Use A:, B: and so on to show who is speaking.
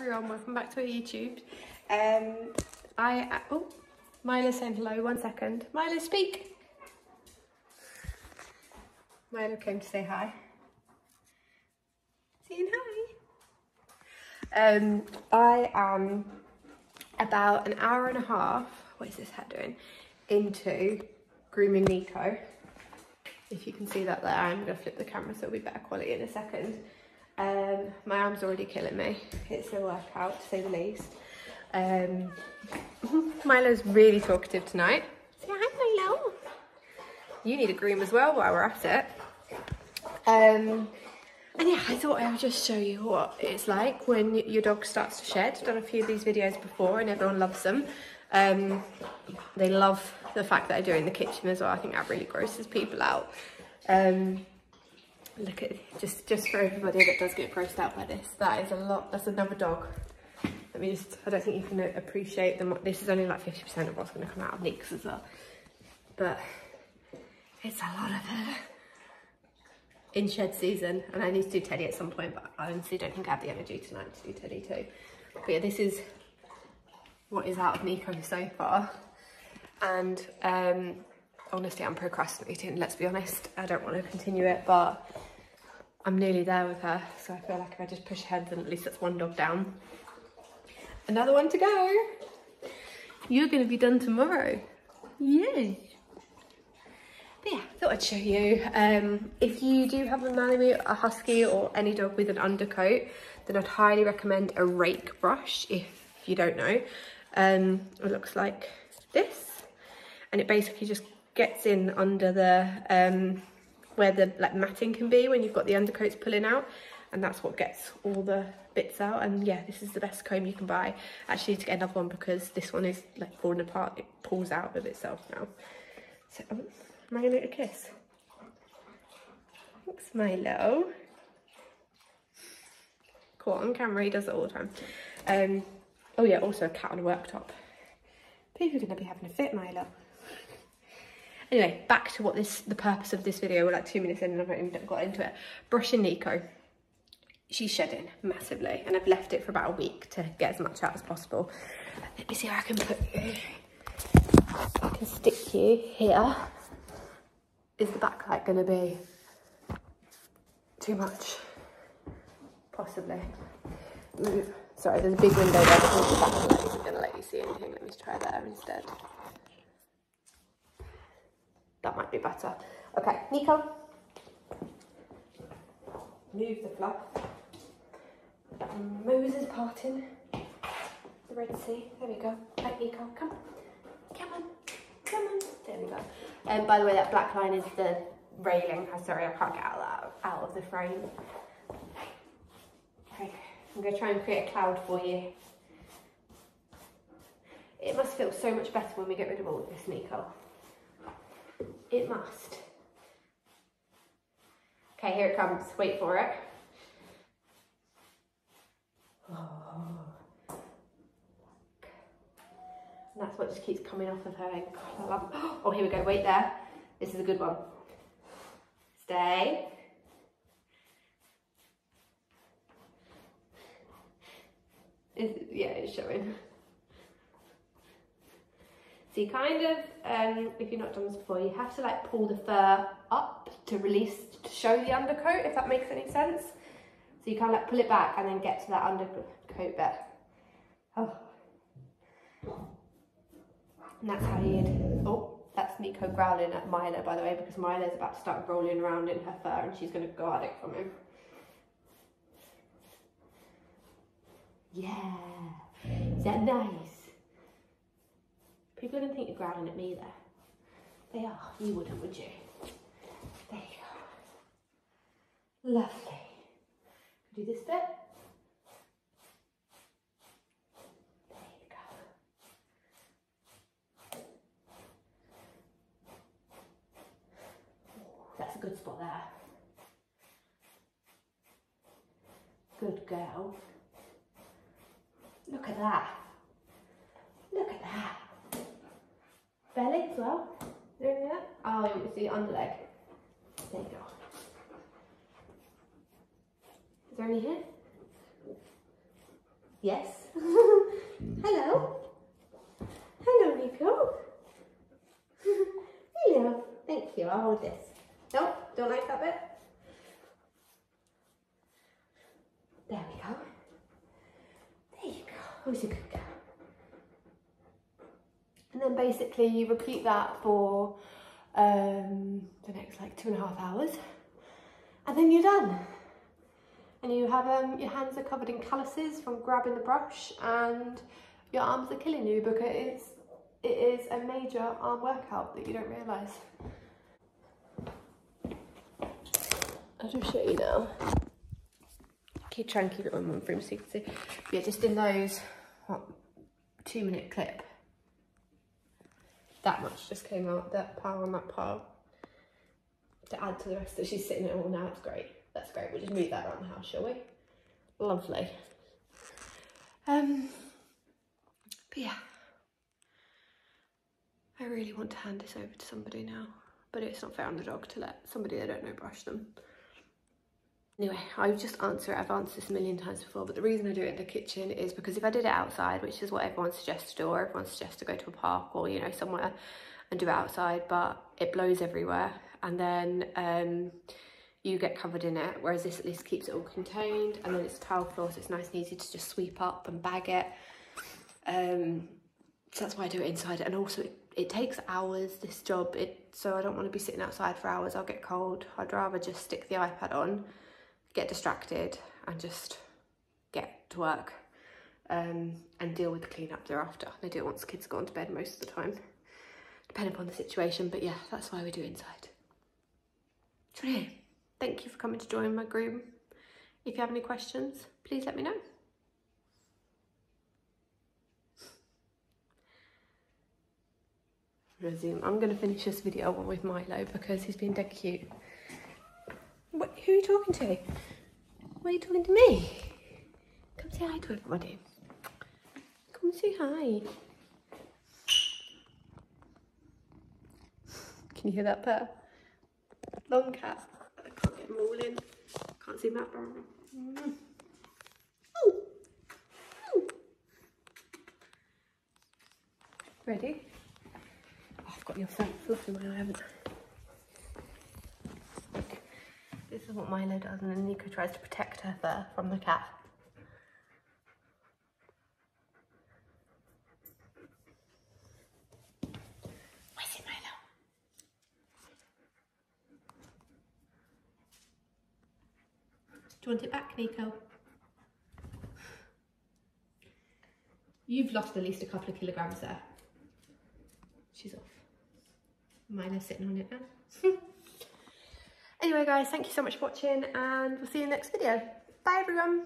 A: everyone, welcome back to our YouTube. Um, I, uh, oh, Milo's saying hello, one second. Milo, speak. Milo came to say hi. Saying hi. Um, I am about an hour and a half, what is this hat doing, into grooming Niko. If you can see that there, I'm gonna flip the camera so it'll be better quality in a second. Um, my arm's already killing me. It's a workout to say the least. Um, Milo's really talkative tonight. Say hi Milo. You need a groom as well while we're at it. Um, and yeah, I thought I would just show you what it's like when your dog starts to shed. I've done a few of these videos before and everyone loves them. Um, they love the fact that I do it in the kitchen as well. I think that really grosses people out. Um, look at just just for everybody that does get grossed out by this that is a lot that's another dog. Let me just i don't think you can appreciate them this is only like 50 percent of what's going to come out of nick's as well. But it's a lot of her. In shed season and i need to do teddy at some point but i honestly don't think i have the energy tonight to do teddy too. But yeah this is what is out of Niko so far. And um honestly i'm procrastinating let's be honest. I don't want to continue it but I'm nearly there with her, so I feel like if I just push ahead, then at least that's one dog down. Another one to go. You're going to be done tomorrow. Yay. But yeah, I thought I'd show you. Um, if you do have a Malamute, a Husky, or any dog with an undercoat, then I'd highly recommend a rake brush if you don't know. Um, it looks like this. And it basically just gets in under the um, where the like matting can be when you've got the undercoats pulling out and that's what gets all the bits out. And yeah this is the best comb you can buy. Actually to get another one because this one is like falling apart. It pulls out of itself now. So um, am I gonna get a kiss? Thanks Milo. Cool on camera he does it all the time. Um oh yeah also a cat on a worktop. People are gonna be having a fit Milo Anyway, back to what this the purpose of this video. We're like two minutes in and I've not even got into it. Brushing Niko. She's shedding massively and I've left it for about a week to get as much out as possible. Let me see how I can put you. I can stick you here. Is the backlight going to be too much? Possibly. Move. Sorry, there's a big window there. Isn't going to let you see anything. Let me try there instead might be better. Okay, Niko. Move the flap. Moses parting the Red Sea. There we go. Right, Niko, come. Come on. Come on. There we go. And um, by the way, that black line is the railing. I'm sorry, I can't get out of, that, out of the frame. Okay, I'm going to try and create a cloud for you. It must feel so much better when we get rid of all of this, Niko. It must. Okay, here it comes. Wait for it. Oh. And that's what just keeps coming off of her. Oh, here we go. Wait there. This is a good one. Stay. Yeah, it's showing. So you kind of, um, if you've not done this before, you have to like pull the fur up to release, to show the undercoat, if that makes any sense. So you kind of like pull it back and then get to that undercoat bit. Oh. And that's how you'd, oh, that's Niko growling at Milo, by the way, because Milo's about to start rolling around in her fur and she's going to guard it from him. Yeah. Is that nice? People are going to think you're growling at me there. They are. You wouldn't, would you? There you go. Lovely. Do this bit. There you go. that's a good spot there. Good girl. Look at that. Look at that belly as well. There Oh, you can see underleg. There you go. Is there any here? Yes. Hello. Hello, Niko. Hello. Thank you. I'll hold this. No, don't like that bit. There we go. There you go. Who's a good then basically you repeat that for um, the next like two and a half hours. And then you're done. And you have um, your hands are covered in calluses from grabbing the brush and your arms are killing you because it's, it is a major arm workout that you don't realise. I'll just show you now. Keep trying to keep it on one frame so you can see. Yeah, just in those what, two minute clip. That much just came out, that pile and that pile. To add to the rest that she's sitting at all now, it's great. That's great. We'll just move that around the house, shall we? Lovely. Um, but yeah. I really want to hand this over to somebody now, but it's not fair on the dog to let somebody they don't know brush them. Anyway, I just answer it. I've answered this a million times before, but the reason I do it in the kitchen is because if I did it outside, which is what everyone suggests to do, or everyone suggests to go to a park or, you know, somewhere and do it outside, but it blows everywhere. And then um, you get covered in it, whereas this at least keeps it all contained. And then it's tile floor, so it's nice and easy to just sweep up and bag it. Um, so that's why I do it inside. And also it, it takes hours, this job, it so I don't want to be sitting outside for hours. I'll get cold. I'd rather just stick the iPad on get distracted and just get to work um, and deal with the cleanup thereafter. I do it once the kids go to bed most of the time, depending upon the situation. But yeah, that's why we do inside. So yeah, thank you for coming to join my group. If you have any questions, please let me know. Resume. I'm going to finish this video one with Milo because he's been dead cute. Who are you talking to? Why are you talking to me? Come say hi to everybody. Come say hi. Can you hear that purr? Long cat. I can't get them all in. Can't see Matt Brown. Oh. Oh. Ready? Oh, I've got your fluff in my eye, haven't I? This is what Milo does and then Niko tries to protect her fur from the cat. Where's it, Milo? Do you want it back, Niko? You've lost at least a couple of kilograms there. She's off. Milo's sitting on it now. Anyway guys, thank you so much for watching and we'll see you in the next video. Bye everyone.